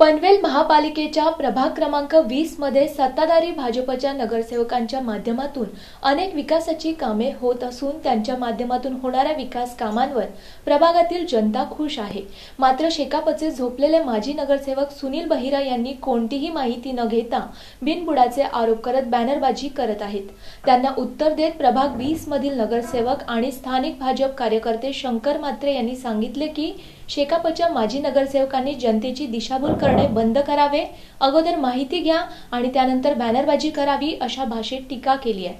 पनवेल महापालिकेच्या प्रभाग क्रमांक वीसमध्ये सत्ताधारी भाजपच्या नगरसेवकांच्या माध्यमातून अनेक विकासाची कामे होत असून त्यांच्या माध्यमातून होणाऱ्या विकास कामांवर प्रभागातील जनता खुश आहे. मात्र शेकापचे झोपलेले माजी नगरसेवक सुनील बहिरा यांनी कोणतीही माहिती न घेता बिनबुडाचे आरोप करत बॅनरबाजी करत आहेत. त्यांना उत्तर देत प्रभाग वीस मधील नगरसेवक आणि स्थानिक भाजप कार्यकर्ते शंकर मात्रे यांनी सांगितले की शेकापच्या माजी नगरसेवकांनी जनतेची दिशाभूल करणे बंद करावे अगोदर माहिती घ्या आणि त्यानंतर बॅनरबाजी करावी अशा भाषेत टीका केली आहे.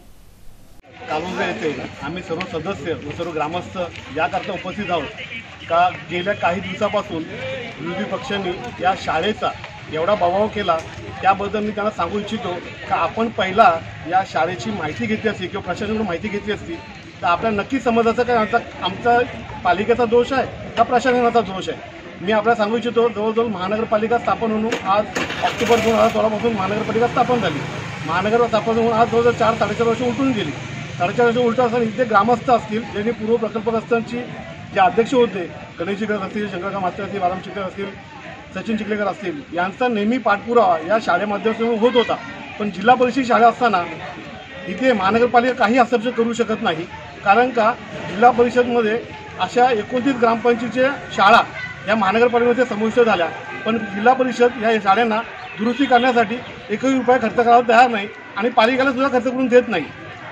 कालुंजा येथे आम्ही सर्व सदस्य व सर्व ग्रामस्थ याकरता उपस्थित आहोत. का गेल्या काही दिवसापासून विरोधी पक्षांनी या शाळेचा एवढा दबाव केला त्याबद्दल मी त्यांना सांगू इच्छितो का आपण पहिला या शाळेची माहिती घेतली असती किंवा प्रशासनाकडून माहिती घेतली असती तर आपल्याला नक्की समजायचं काय आमचा आमचा पालिकेचा दोष आहे. हा प्रशासनाचा दोष आहे. मी आपल्याला सांगू इच्छितो जवळजवळ महानगरपालिका स्थापन होऊन आज ऑक्टोबर दोन हजार सोळापासून महानगरपालिका स्थापन झाली. महानगर स्थापन होऊन आज जवळजवळ चार साडेचार वर्ष उलटून गेली. साडेचार वर्ष उलटं असताना इथे ग्रामस्थ असतील ज्यांनी पूर्व प्रकल्पग्रस्तांची जे अध्यक्ष होते गणेश चिकलेकर असतील शंकरराव मास्तर असतील बाराम चिकलेकर असतील सचिन चिखलेकर असतील यांचा नेहमी पाठपुरावा या शाळेमाध्यमातून होत होता. पण जिल्हा परिषद शाळा असताना इथे महानगरपालिका काही हस्तक्षेप करू शकत नाही. कारण का जिल्हा परिषदमध्ये अशा एकोणतीस ग्रामपंचायतीच्या शाळा या महानगरपालिकेमध्ये समाविष्ट झाल्या. पण जिल्हा परिषद या शाळांना दुरुस्ती करण्यासाठी एकही रुपया खर्च करायला तयार नाही आणि पालिकेला सुद्धा खर्च करून देत नाही.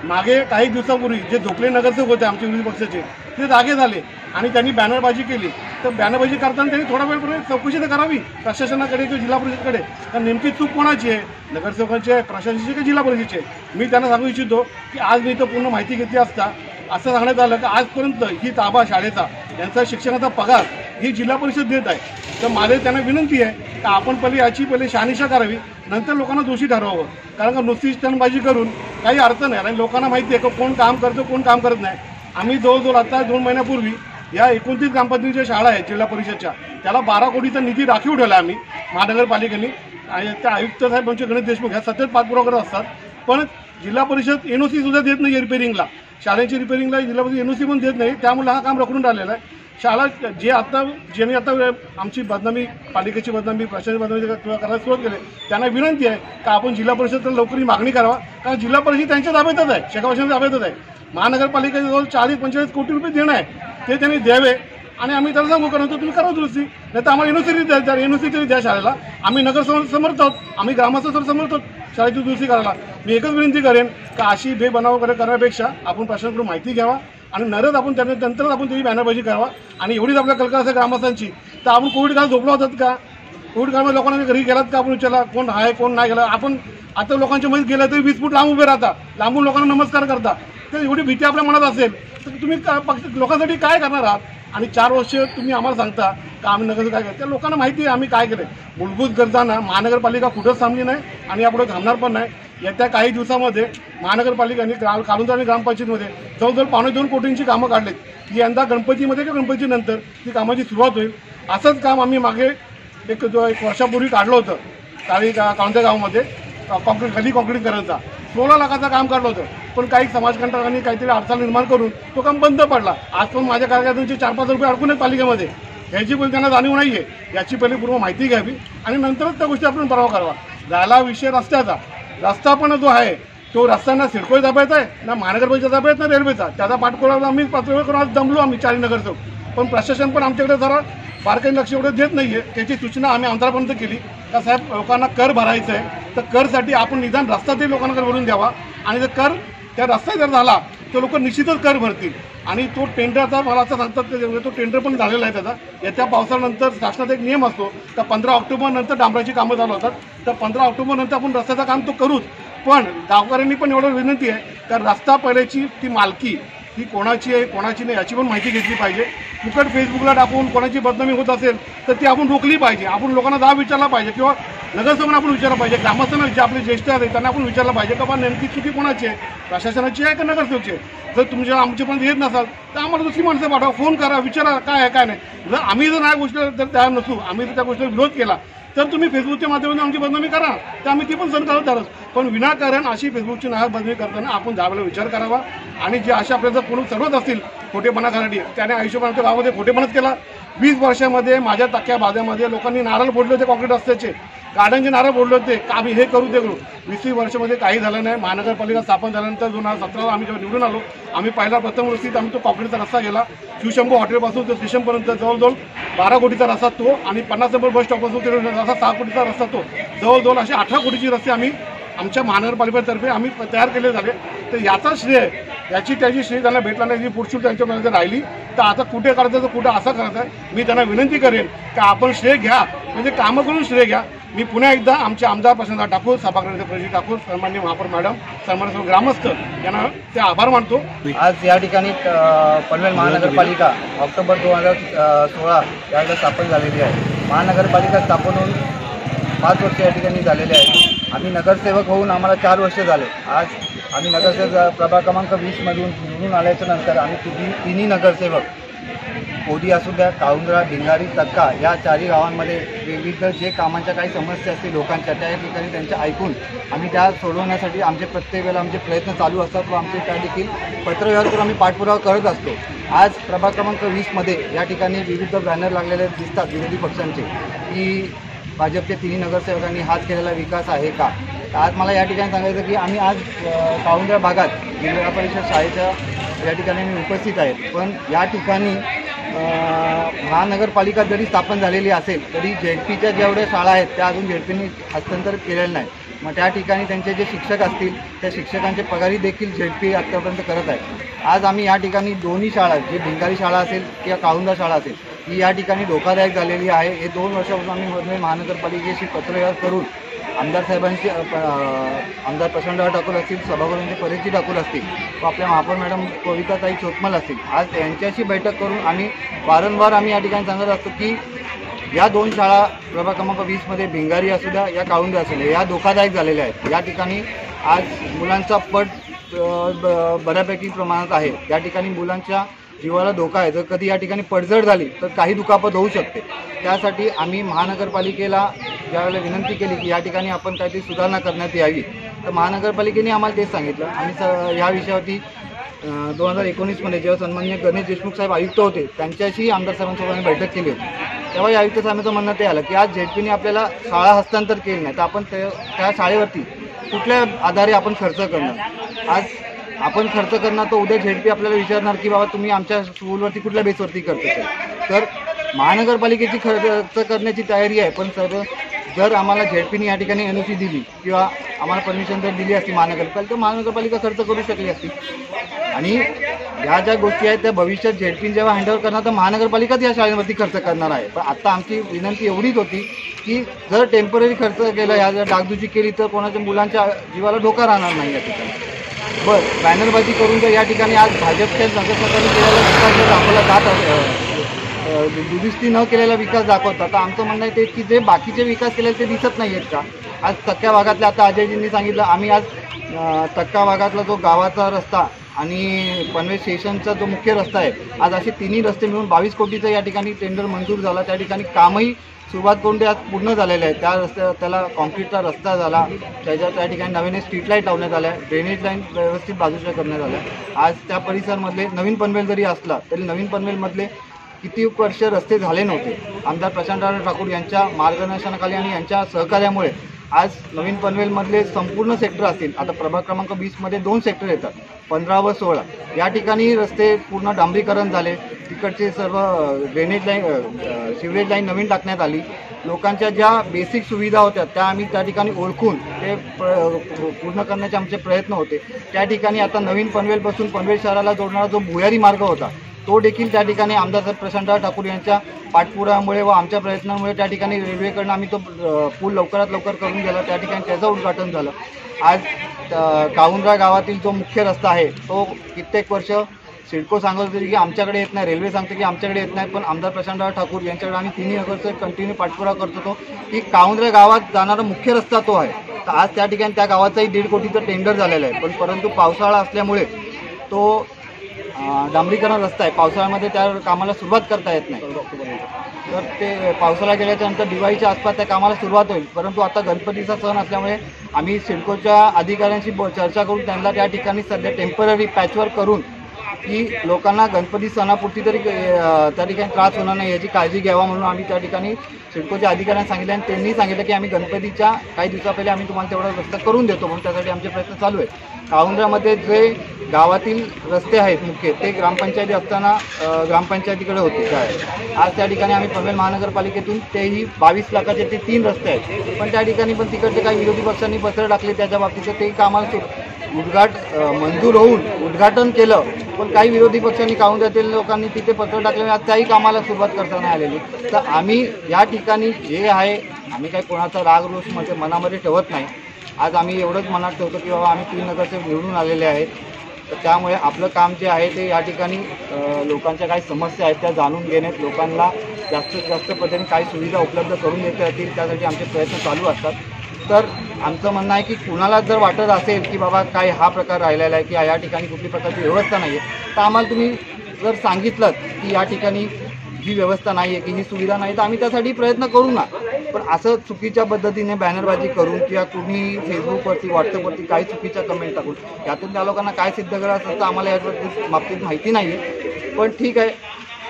मागे काही दिवसापूर्वी जे झोपले नगरसेवक होते आमचे विरोधी पक्षाचे ते जागे झाले आणि त्यांनी बॅनरबाजी केली. तर बॅनरबाजी करताना त्यांनी थोडा वेळपर्यंत चौकशी तर करावी प्रशासनाकडे किंवा जिल्हा परिषदकडे. तर नेमकी चूक कोणाची आहे? नगरसेवकांची आहे प्रशासनाची की जिल्हा परिषदेची आहे? मी त्यांना सांगू इच्छितो की आज मी इथं पूर्ण माहिती घेतली असता असं सांगण्यात आलं की आजपर्यंत ही ताबा शाळेचा यांचा शिक्षणाचा पगार ही जिल्हा परिषद देत आहे. तर माझे त्यांना विनंती आहे की आपण पहिले याची पहिले शहानिशा करावी नंतर लोकांना दोषी ठरवावं. कारण का नुसती स्टनबाजी करून काही अर्थ नाही. आणि लोकांना माहिती आहे की कोण काम करतं कोण काम करत नाही. आम्ही जवळजवळ आता दोन महिन्यापूर्वी या एकोणतीस ग्रामपंचायतीच्या शाळा आहेत जिल्हा परिषदच्या. त्याला बारा कोटीचा निधी राखीव ठेवला आम्ही महानगरपालिकेने. आणि त्या आयुक्त साहेब म्हणजे गणेश देशमुख ह्या सतत पाठपुरावा करत असतात. पण जिल्हा परिषद एनओसी सुद्धा देत नाही रिपेरिंगला शाळेची रिपेरिंगला जिल्हा परिषद एनओसी पण देत नाही. त्यामुळे हा काम रखडून राहिलेला आहे. शाळा जे आता ज्यांनी आता आमची बदनामी पालिकेची बदनामी प्रशासनाची बदनामी किंवा करायला सुरुवात केली त्यांना विनंती आहे का आपण जिल्हा परिषदेला लवकर ही मागणी करावा. कारण जिल्हा परिषद त्यांच्या ताब्यातच आहे. शेकावाशांच्या ताब्यातच आहे. महानगरपालिकेजवळ चाळीस पंचेचाळीस कोटी रुपये देणं आहे. ते त्यांनी द्यावे. आणि आम्ही त्याला सांगू कारण तुम्ही करा दुरुस्ती. नाही तर आम्हाला युनिव्हर्सिटी द्या युनिव्हर्सिटी द्या शाळेला. आम्ही नगर समर्थ आहोत. आम्ही ग्रामस्थ समर्थ आहोत शाळेची दुरुस्ती करायला. मी एकच विनंती करेन का अशी बेबनाव वगैरे करण्यापेक्षा आपण प्रशासनाकडून माहिती घ्यावा आणि नरच आपण त्यांना नंतरच आपण त्याची बॅनरबाजी करावा. आणि एवढीच आपल्या कल्पना असेल ग्रामस्थांची. तर आपण कोविड काळ झोपला होतात का? कोविड काळामध्ये लोकांना घरी गेलात का आपण विचारला कोण आहे कोण नाही गेला? आपण आता लोकांच्या मध्ये गेलं तरी वीस फूट लांब उभे राहता. लांबून लोकांना नमस्कार करता. तर एवढी भीती आपल्या मनात असेल तर तुम्ही का- पक्ष लोकांसाठी काय करणार आहात? आणि चार वर्ष तुम्ही आम्हाला सांगता का आम्ही नगर काय करतो? त्या लोकांना माहिती आहे आम्ही काय केलं मूलभूत गरजांना महानगरपालिका कुठंच थांबली नाही आणि यापुढे थांबणार पण नाही. येत्या काही दिवसामध्ये महानगरपालिकांनी ग्रा कालुंजा आणि ग्रामपंचायतीमध्ये जवळजवळ पावणे दोन कोटींची कामं काढलीत. की यंदा गणपतीमध्ये किंवा गणपतीनंतर ती कामाची सुरुवात होईल? असंच काम आम्ही मागे एक जो एक वर्षापूर्वी काढलं होतं. काळी गा कांदे गावामध्ये कॉन्क्रीट गली कॉन्क्रीट करायचा. सोळा लाखाचं काम काढलं होतं. पण काही समाजकंटकांनी काहीतरी अडचण निर्माण करून तो काम बंद पडला. आज पण माझ्या कार्यकर्त्यांचे चार पाच रुपये अडकून आहेत पालिकेमध्ये. ह्याची पण त्यांना जाणीव नाही आहे याची पहिली पूर्व माहिती घ्यावी आणि नंतरच त्या गोष्टी आपण परवा करावा. झाला विषय रस्त्याचा. रस्ता पण जो आहे तो रस्त्यांना सिडकोय दाबायचा आहे ना महानगरपालिकेच्या दाबायचा ना रेल्वेचा. त्याचा पाठपुरावा आम्ही पाचवे करून आज दमलो आम्ही चारीनगरचं पण प्रशासन पण आमच्याकडे जरा बारकाई लक्ष एवढं देत नाही आहे त्याची सूचना आम्ही आमदारापर्यंत केली. का साहेब लोकांना कर भरायचा आहे. तर करसाठी आपण निदान रस्ता ते लोकांना भरून द्यावा आणि जर कर त्या रस्ता जर झाला तर लोक निश्चितच कर भरतील. आणि तो टेंडरचा मला असं सांगतात म्हणजे तो टेंडर पण झालेला आहे त्याचा. येत्या पावसानंतर शासनाचा एक नियम असतो तर पंधरा ऑक्टोबरनंतर डांबराची कामं चालू होतात. तर पंधरा ऑक्टोबरनंतर आपण रस्त्याचं काम तो करूच पण गावकऱ्यांनी पण एवढं विनंती आहे तर रस्ता पहिल्याची ती मालकी ही कोणाची आहे कोणाची नाही याची पण माहिती घेतली पाहिजे. फुकट फेसबुकला टाकून कोणाची बदनामी होत असेल तर ती आपण रोखली पाहिजे. आपण लोकांना जाब विचारला पाहिजे किंवा नगरसेवकांना आपण विचारलं पाहिजे ग्रामस्थांना जे आपले ज्येष्ठ आहेत त्यांना आपण विचारलं पाहिजे का बा नेमकी चुकी कोणाची आहे प्रशासनाची आहे का नगरसेवकची आहे? जर तुमच्या आमच्यापर्यंत येत नसाल तर आम्हाला दुसरी माणसं पाठवा फोन करा विचारा काय आहे काय नाही. जर आम्ही जर ह्या गोष्टीला जर तयार नसू आम्ही जर त्या गोष्टीला विरोध केला तर तुम्ही फेसबुकच्या माध्यमातून आमची बदनामी करा. तर आम्ही ती पण सण करत पण विनाकारण अशी फेसबुकची नाव बदनामी करताना आपण त्यावेळेला विचार करावा. आणि जे अशा आपल्याला कोणी चढवत असतील खोटेपणा करण्यासाठी त्याने आयुष्यभर आमच्या गावामध्ये खोटेपणाच केला. वीस वर्षामध्ये माझ्या तक्क्या बाध्यामध्ये लोकांनी नारळ फोडले होते कॉन्क्रीट रस्त्याचे. गार्डनचे नारळ फोडले होते. का आम्ही हे करू ते करू. वीस वर्षामध्ये काही झालं नाही. महानगरपालिका स्थापन झाल्यानंतर दोन हजार सतराला आम्ही जेव्हा निवडून आलो आम्ही पहिला प्रथम वस्तीत आम्ही तो कॉन्क्रीटचा रस्ता गेला शिवशंभू हॉटेलपासून ते स्टेशनपर्यंत जवळजवळ बारा कोटीचा रस्ता तो आणि पन्नास नंबर बस स्टॉपपासून ते रस्ता सहा कोटीचा रस्ता तो. जवळजवळ असे अठरा कोटीची रस्ते आम्ही आमच्या महानगरपालिकेतर्फे आम्ही तयार केले झाले तर याचा श्रेय याची त्याची श्रेय त्यांना भेटला नाही जी पुढची त्यांच्यापर्यंत राहिली तर आता कुठे करायचं तर कुठं असं करायचं आहे मी त्यांना विनंती करेन की आपण श्रेय घ्या म्हणजे कामं करून श्रेय घ्या. मी पुन्हा एकदा आमचे आमदार प्रशांत ठाकूर सभागृहाचे प्रजित ठाकूर सन्मान्य महापौर मॅडम सन्मान्य ग्रामस्थ यांना ते आभार मानतो. आज या ठिकाणी पनवेल महानगरपालिका ऑक्टोबर दोन हजार सोळा यावेळेला स्थापन झालेली आहे. महानगरपालिका स्थापन होऊन पाच वर्ष या ठिकाणी झालेले आहेत. आम्ही नगरसेवक होऊन आम्हाला चार वर्ष झाले. आज आम्ही नगरसेवक प्रभाग क्रमांक वीसमधून निवडून आल्याच्यानंतर आम्ही तिन्ही तिन्ही नगरसेवक कोदी असू द्या काळुंद्रा भिंगारी तक्का या चारही गावांमध्ये विविध जे कामांच्या काही समस्या असतील लोकांच्या त्या ठिकाणी त्यांच्या ऐकून आम्ही त्या सोडवण्यासाठी आमचे प्रत्येक वेळेला आमचे प्रयत्न चालू असतात व आमचे त्या देखील पत्रव्यवहार करून आम्ही पाठपुरावा करत असतो. आज प्रभाग क्रमांक वीसमध्ये या ठिकाणी विविध बॅनर लागलेले दिसतात विरोधी पक्षांचे. की भाजपच्या तिन्ही नगरसेवकांनी हाच केलेला विकास आहे का? आज मला या ठिकाणी सांगायचं की आम्ही आज पाहुंद्या भागात जिल्हा परिषद शाळेच्या या ठिकाणी मी उपस्थित आहे. पण या ठिकाणी महानगरपालिका जरी स्थापन झालेली असेल तरी झेडपीच्या जेवढ्या शाळा आहेत त्या अजून झेडपीने हस्तांतरित केलेल्या नाही मग त्या ठिकाणी त्यांचे जे शिक्षक असतील त्या शिक्षकांचे पगारी देखील झेडपी आत्तापर्यंत करत आहे आज आम्ही या ठिकाणी दोन्ही शाळा जे भिंगारी शाळा असेल किंवा काळुंदा शाळा असेल ही या ठिकाणी धोकादायक झालेली आहे. हे दोन वर्षापासून आम्ही पनवेल महानगरपालिकेशी पत्रव्यवहार करून आमदार साहेबांशी प- आमदार प्रशांतराव ठाकूर असतील सभागृहांचे परिस्थिती ठाकूर असतील व आपल्या महापौर मॅडम कविताताई चोतमल असतील आज यांच्याशी बैठक करून आम्ही वारंवार आम्ही या ठिकाणी सांगत असतो की या दोन शाळा प्रभाग क्रमांक वीसमध्ये भिंगारी असू द्या या काळुंदे असू द्या या धोकादायक झालेल्या आहेत. या ठिकाणी आज मुलांचा पट ब- बऱ्यापैकी प्रमाणात आहे. या ठिकाणी मुलांच्या जीवाला धोका आहे. जर कधी या ठिकाणी पडझड झाली तर काही दुखापत होऊ शकते. त्यासाठी आम्ही महानगरपालिकेला ज्यावेळेला विनंती केली की या ठिकाणी आपण काहीतरी सुधारणा करण्यात यावी तर महानगरपालिकेने आम्हाला तेच सांगितलं. आणि स या विषयावरती दोन हजार एकोणीसमध्ये जेव्हा सन्मान्य गणेश देशमुख साहेब आयुक्त होते त्यांच्याशी आमदार साहेबांसोबत आम्ही बैठक केली होती. तेव्हा या आयुक्त साहेबांचं म्हणणं ते आलं की आज झेडपीने आपल्याला शाळा हस्तांतर केली नाही तर आपण ते त्या शाळेवरती कुठल्या आधारे आपण खर्च करणार? आज आपण खर्च करणार तर उद्या झेडपी आपल्याला विचारणार की बाबा तुम्ही आमच्या स्कूलवरती कुठल्या बेसवरती करतो तर महानगरपालिकेची खर्च करण्याची तयारी आहे. पण सर जर आम्हाला झेडपीने या ठिकाणी एन सी दिली किंवा आम्हाला परमिशन जर दिली असती महानगरपालिका तर महानगरपालिका खर्च करू शकली असती. आणि ह्या ज्या गोष्टी आहेत त्या भविष्यात झेडपीन जेव्हा हँडओव्हर करणार तर महानगरपालिकाच या शाळेवरती खर्च करणार आहे. पण आत्ता आमची विनंती एवढीच होती की जर टेंपररी खर्च केला या जर डागडुजी केली तर कोणाच्या मुलांच्या जीवाला धोका राहणार नाही या ठिकाणी. बरं बॅनरबाजी करून तर या ठिकाणी आज भाजपच्या नगरसेवकांनी केलेला विकास जर दाखवला जात दुरुस्ती न केलेला विकास दाखवतात तर आमचं म्हणणं आहे ते की जे बाकीचे विकास केलेले ते दिसत नाही आहेत का? आज तक्क्या भागातल्या आता अजयजींनी सांगितलं आम्ही आज तक्का भागातला जो गावाचा रस्ता आणि पनवेल स्टेशनचा जो मुख्य रस्ता आहे आज असे तिन्ही रस्ते मिळून बावीस कोटीचा या ठिकाणी टेंडर मंजूर झाला. त्या ठिकाणी कामही सुरुवात करून आज पूर्ण झालेले आहे त्या रस्त्या त्याला कॉन्क्रीटचा रस्ता झाला. त्याच्या त्या ठिकाणी नवीन स्ट्रीट लाइट लावण्यात आल्या. ड्रेनेज लाईन व्यवस्थित बाजूच्या करण्यात आल्या. आज त्या परिसरमधले नवीन पनवेल जरी असला तरी नवीन पनवेलमधले किती वर्ष रस्ते झाले नव्हते. आमदार प्रशांतराव ठाकूर यांच्या मार्गदर्शनाखाली आणि यांच्या सहकार्यामुळे आज नवीन पनवेलमधले संपूर्ण सेक्टर असतील. आता प्रभाग क्रमांक वीसमध्ये दोन सेक्टर येतात. पंधरा व सोळा. या ठिकाणी रस्ते पूर्ण डांबरीकरण झाले. तिकडचे सर्व ड्रेनेज लाईन सिवरेज लाईन नवीन टाकण्यात आली. लोकांच्या ज्या बेसिक सुविधा होत्या त्या आम्ही त्या ठिकाणी ओळखून ते प्र- पूर्ण करण्याचे आमचे प्रयत्न होते. त्या ठिकाणी आता नवीन पनवेलपासून पनवेल शहराला जोडणारा जो भुयारी मार्ग होता तो देखील त्या ठिकाणी आमदार साहेब प्रशांतराव ठाकूर यांच्या पाठपुरामुळे व आमच्या प्रयत्नामुळे त्या ठिकाणी रेल्वेकडनं आम्ही तो पूल लवकरात लवकर करून गेला. त्या ठिकाणी त्याचं उद्घाटन झालं. आज अ, गावातील जो मुख्य रस्ता आहे तो कित्येक वर्ष सिडको सांगत होते की आमच्याकडे येत नाही. रेल्वे सांगते की आमच्याकडे येत नाही पण आमदार प्रशांतराव ठाकूर यांच्याकडे आम्ही तिन्ही नगरचे कंटिन्यू पाठपुरावा करत होतो. की कावंद्रे गावात जाणारा मुख्य रस्ता तो आहे. तर आज त्या ठिकाणी त्या गावाचाही दीड कोटीचं टेंडर झालेलं आहे. पण परंतु पावसाळा असल्यामुळे तो डांबरीकरण रस्ता आहे. पावसाळ्यामध्ये त्या कामाला सुरुवात करता येत नाही. तर ते पावसाळा गेल्याच्यानंतर दिवाळीच्या आसपास त्या कामाला सुरुवात होईल. परंतु आता गणपतीचा सण असल्यामुळे आम्ही सिडकोच्या अधिकाऱ्यांशी ब- चर्चा करून त्यांना त्या ठिकाणी सध्या टेंपररी पॅचवर करून की लोकांना गणपती सणापुरती तरी त्या ठिकाणी त्रास होणार नाही याची काळजी घ्यावा म्हणून आम्ही त्या ठिकाणी सिडकोच्या अधिकाऱ्यांना सांगितलं आणि त्यांनी सांगितलं की आम्ही गणपतीच्या काही दिवसा पहिले आम्ही तुम्हाला तेवढा रस्ता करून देतो म्हणून त्यासाठी आमचे प्रयत्न चालू आहेत. काळुंद्रामध्ये जे गावातील रस्ते आहेत मुख्य ते ग्रामपंचायती असताना ग्रामपंचायतीकडे होते. काय आज त्या ठिकाणी आम्ही पनवेल महानगरपालिकेतून तेही बावीस लाखाचे ते तीन रस्ते आहेत. पण त्या ठिकाणी पण तिकडचे काही विरोधी पक्षांनी पत्र टाकले त्याच्या बाबतीत ते कामाला सुरू उद्घाट मंजूर होऊन उद्घाटन केलं. पण काही विरोधी पक्षांनी काळुंद्यातील लोकांनी तिथे पत्र टाकले आज त्याही कामाला सुरुवात करता नाही आलेली. तर आम्ही या ठिकाणी जे आहे आम्ही काही कोणाचा राग रोष म्हणजे मनामध्ये ठेवत नाही. आज आम्ही एवढंच मनात ठेवतो की बाबा आम्ही तीन निवडून आलेले आहेत. तर त्यामुळे आपलं काम जे आहे ते या ठिकाणी लोकांच्या काही समस्या आहेत त्या जाणून घेण्यात लोकांना जास्तीत जास्त पद्धतीने काही सुविधा उपलब्ध करून देता येतील. त्यासाठी आमचे प्रयत्न चालू असतात. तर आमचं म्हणणं आहे की कुणाला जर वाटत असेल की बाबा काय हा प्रकार राहिलेला आहे की या ठिकाणी कुठली प्रकारची व्यवस्था नाही आहे तर आम्हाला तुम्ही जर सांगितलं की या ठिकाणी ही व्यवस्था नाही आहे की ही सुविधा नाही तर आम्ही त्यासाठी प्रयत्न करू ना. पण असं चुकीच्या पद्धतीने बॅनरबाजी करून किंवा कुणी फेसबुकवरती व्हॉट्सअपवरती काही चुकीच्या कमेंट टाकून यातून त्या लोकांना काय सिद्ध करायचं असतं आम्हाला याच्या बाबतीत माहिती नाही आहे पण ठीक आहे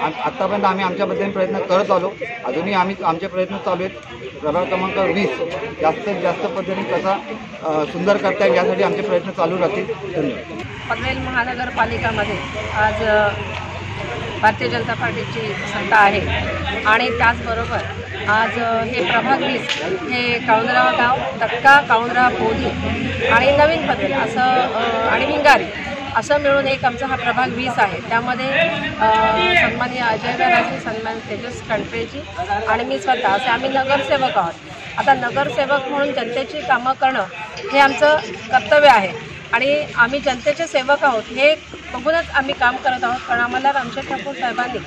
आत्तापर्यंत आम्ही आमच्या पद्धतीने प्रयत्न करत आलो. अजूनही आम्ही आमचे प्रयत्न चालू आहेत. प्रभाग क्रमांक वीस जास्तीत जास्त पद्धतीने कसा सुंदर करता येईल यासाठी आमचे प्रयत्न चालू राहतील. धन्यवाद. पनवेल महानगरपालिकामध्ये आज भारतीय जनता पार्टीची सत्ता आहे. आणि त्याचबरोबर आज हे प्रभाग वीस हे काळुंदराव गाव तक्का काळुंदराव बोधी आणि नवीन पनवेल असं आणि विंगारी असं मिळून एक आमचा हा प्रभाग वीस आहे. त्यामध्ये सन्माननीय अजय गराजी सन्मान तेजस कंट्रेजी आणि मी स्वतः. असे आम्ही नगरसेवक आहोत. आता नगरसेवक म्हणून जनतेची कामं करणं हे आमचं कर्तव्य आहे. आणि आम्ही जनतेचे सेवक आहोत. हे बघूनच आम्ही काम करत आहोत. कारण आम्हाला रामशेठ ठाकूर साहेबांनी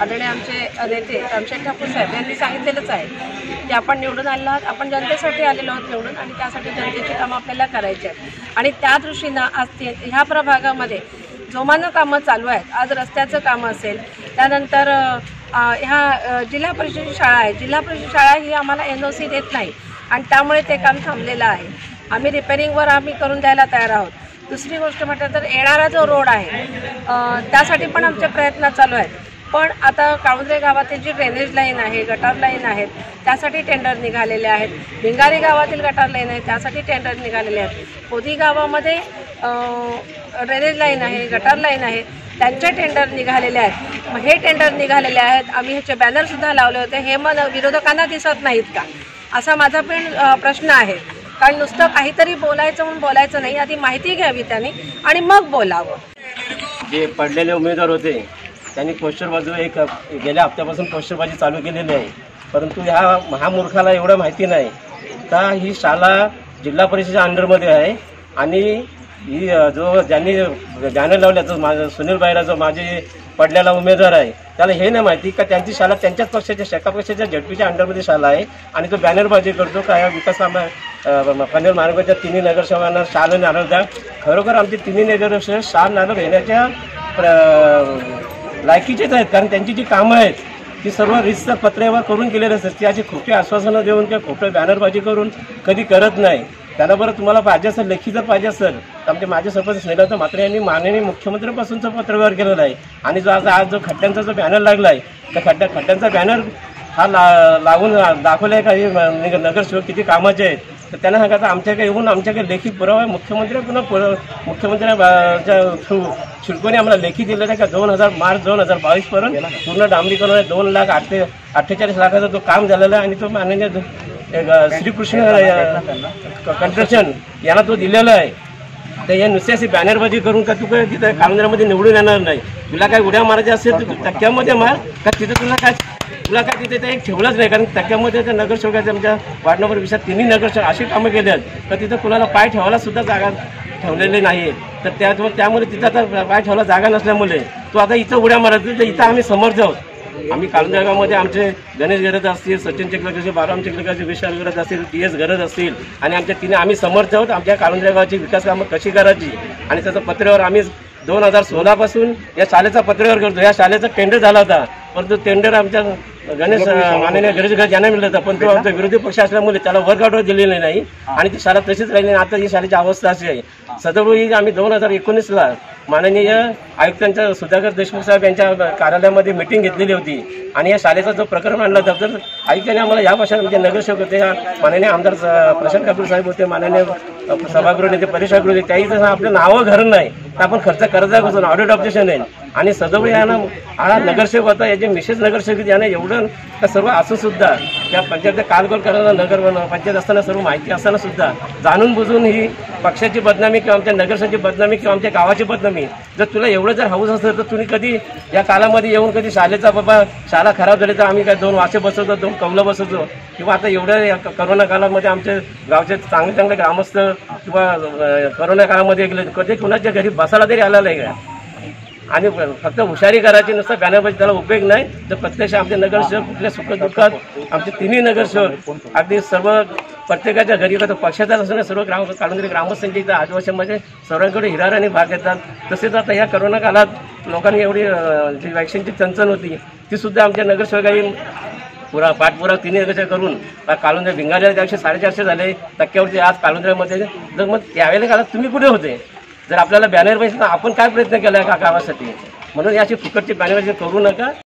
आदरणीय आमचे नेते रामशेठ ठाकूर साहेब यांनी सांगितलेलंच आहे की आपण निवडून आलेलो आहात आपण जनतेसाठी आलेलो आहोत निवडून आणि त्यासाठी जनतेची कामं आपल्याला करायची आहेत. आणि त्या दृष्टीनं आज ते ह्या प्रभागामध्ये जोमानं कामं चालू आहेत आज रस्त्याचं कामं असेल त्यानंतर ह्या जिल्हा परिषदेची शाळा आहे. जिल्हा परिषद शाळा ही आम्हाला एन ओ सी देत नाही आणि त्यामुळे ते काम थांबलेलं आहे. आम्ही रिपेरिंगवर आम्ही करून द्यायला तयार आहोत. दुसरी गोष्ट म्हटलं तर येणारा जो रोड आहे त्यासाठी पण आमचे प्रयत्न चालू आहेत. पण आता काळुंद्रे गावातील जी ड्रेनेज लाईन आहे गटार लाईन आहेत त्यासाठी टेंडर निघालेले आहेत. भिंगारी गावातील गटार लाईन आहे त्यासाठी टेंडर निघालेले आहेत. पोदी गावामध्ये ड्रेनेज लाईन आहे गटार लाईन आहे त्यांचे टेंडर निघालेले आहेत. मग हे टेंडर निघालेले आहेत. आम्ही ह्याचे बॅनरसुद्धा लावले होते. हे मग विरोधकांना दिसत नाहीत का? असा माझा पण प्रश्न आहे. कारण नुसतं काहीतरी बोलायचं म्हणून बोलायचं नाही. आधी माहिती घ्यावी त्यांनी आणि मग बोलावं. जे पडलेले उमेदवार होते त्यांनी पोस्टरबाजू एक गेल्या हप्त्यापासून पोस्टरबाजी चालू केलेली आहे. परंतु ह्या महामूर्खाला एवढं माहिती नाही. का ही शाळा जिल्हा परिषदेच्या अंडरमध्ये आहे आणि ही जो ज्यांनी बॅनर लावल्या जो माझा सुनील बायरा जो माझे पडलेला उमेदवार आहे त्याला हे नाही माहिती का त्यांची शाळा त्यांच्याच पक्षाच्या शाखा पक्षाच्या झडपीच्या अंडरमध्ये शाळा आहे आणि तो बॅनरबाजी करतो का या विकास कामा अ, पनवेल तिन्ही नगरसेवकांना शाळा नारळ द्या खरोखर आमचे तिन्ही नगरसेवक शाळा नारळ घेण्याच्या प्र- लायकीचेच आहेत कारण त्यांची जी कामं आहेत ती सर्व रिस्क पत्र्यावर करून केलेली असतात. ती अशी खोटी आश्वासनं देऊन किंवा खोटं बॅनरबाजी करून कधी करत नाही. त्यांना बरं तुम्हाला पाहिजे असेल लेखी जर पाहिजे असेल तर आमचे माझे सरपंच स्नेहलता मात्र यांनी माननीय मुख्यमंत्र्यांपासूनचं पत्रव्यवहार केलेला आहे. आणि जो आज आज जो खड्ड्यांचा जो बॅनर लागला आहे त्या खड्ड्या खड्ड्यांचा बॅनर हा ला लावून दाखवला आहे का? हे नगरसेवक किती कामाचे आहेत. तर त्यांना सांगा आता आमच्याकडे येऊन आमच्याकडे लेखी पुरावा आहे. मुख्यमंत्री पुन्हा पुर- मुख्यमंत्र्यांच्या थ्रू शिडकोने आम्हाला लेखी दिलेलं आहे का? दोन हजार मार्च दोन हजार बावीस पर्यंत पूर्ण डांबरीकरण आहे. दोन लाख आठे अठ्ठेचाळीस लाखाचा तो काम झालेला आहे आणि तो माननीय श्रीकृष्ण कन्स्ट्रक्शन यांना तो दिलेला आहे. तर हे नुसते अशी बॅनरबाजी करून का तू काय तिथं कामगारामध्ये निवडून येणार नाही? तुला काय उड्या मारायच्या असेल तर तू टक्क्यामध्ये मार. का तिथं तुला काय तुला तिथे ते एक ठेवलंच नाही कारण त्याच्यामध्ये त्या नगरसेवकाच्या आमच्या वार्ड नंबर विषयात तिन्ही नगरसेवक अशी कामं केली आहेत. तर तिथं कुणाला पाय ठेवायला सुद्धा जागा ठेवलेली नाही तर त्यामुळे त्यामुळे तिथं आता पाय ठेवायला जागा नसल्यामुळे तू आता इथं उड्या मारत तर इथं आम्ही समर्थ आहोत आम्ही काळुंजा आमचे गणेश गरज असतील सचिन चिखलकरचे बाराम चिखलकरचे विशाल गरज असतील टी एस गरज असतील आणि आमच्या तिने आम्ही समर्थ आहोत आमच्या काळुंजा विकास कामं कशी करायची? आणि त्याचं पत्र्यावर आम्ही दोन हजार सोळापासून या शाळेचा पत्र्यावर करतो. या शाळेचा टेंडर झाला होता. परंतु टेंडर आमच्या गणेश माननीय गणेश घर ज्यांना मिळलं होतं पण तो आमचा विरोधी पक्ष असल्यामुळे त्याला वर्क ऑर्डर दिलेली नाही. आणि ती शाळा तशीच राहिली आणि आता ही शाळेची अवस्था अशी आहे. सदर ही आम्ही दोन हजार एकोणीसला माननीय आयुक्तांच्या सुधाकर देशमुख साहेब यांच्या कार्यालयामध्ये मिटिंग घेतलेली होती. आणि या शाळेचा जो प्रकरण आणला दफ्तर तर आयुक्तांनी आम्हाला या भाषेत म्हणजे नगरसेवक होते माननीय आमदार प्रशांत कपूर साहेब होते माननीय सभागृह नेते परिसरगृह होते त्याही जसं आपलं नावं घरं नाही तर आपण खर्च करता बसून ऑडिट ऑब्जेक्शन आहे. आणि सदव यानं हा नगरसेवक होता याचे मिसेस नगरसेवक यानं एवढं सर्व असून सुद्धा त्या पंचायत कालगोल करताना नगर पंचायत असताना सर्व माहिती असताना सुद्धा जाणून बुजून ही पक्षाची बदनामी किंवा आमच्या नगरसेवची बदनामी किंवा आमच्या गावाची बदनामी जर तुला एवढं जर हौस असेल तर तुम्ही कधी या कालामध्ये येऊन कधी शाळेचा बाबा शाळा खराब झाली तर आम्ही काय दोन वासे बसवतो दोन कौलं बसवतो? किंवा आता एवढ्या या करोना कालामध्ये आमचे गावचे चांगले चांगले ग्रामस्थ किंवा करोना काळामध्ये गेले कधी कुणाच्या घरी बसायला तरी आला आहे का? आणि फक्त हुशारी करायची नुसतं बॅनरबाजी त्याला उपयोग नाही. तर प्रत्यक्ष आमचे नगरसेवक कुठल्या सुखदुःखात आमचे तिन्ही नगरसेवक अगदी सर्व प्रत्येकाच्या घरी आता पक्षाचा असणं सर्व ग्राम काळुंदरी ग्रामस्थांच्या इथं आदिवासीमध्ये सर्वांकडे हिराराने भाग घेतात. तसेच आता ह्या करोना काळात लोकांनी एवढी जी वॅक्सिनची चणचण होती ती सुद्धा आमच्या नगरसेवकांनी पुरा पाठपुरा तिन्ही एकत्र करून काळुंद्रे भिंगाऱ्या त्यापेक्षा साडेचारशे झाले टक्क्यावरती आज काळुंद्र्यामध्ये जर मग त्यावेळेला काळात तुम्ही कुठे होते? जर आपल्याला बॅनर पाहिजे तर आपण काय प्रयत्न केला का गावासाठी? म्हणून याची फुकटची बॅनर करू नका.